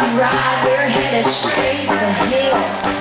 Right, we're headed straight for hell.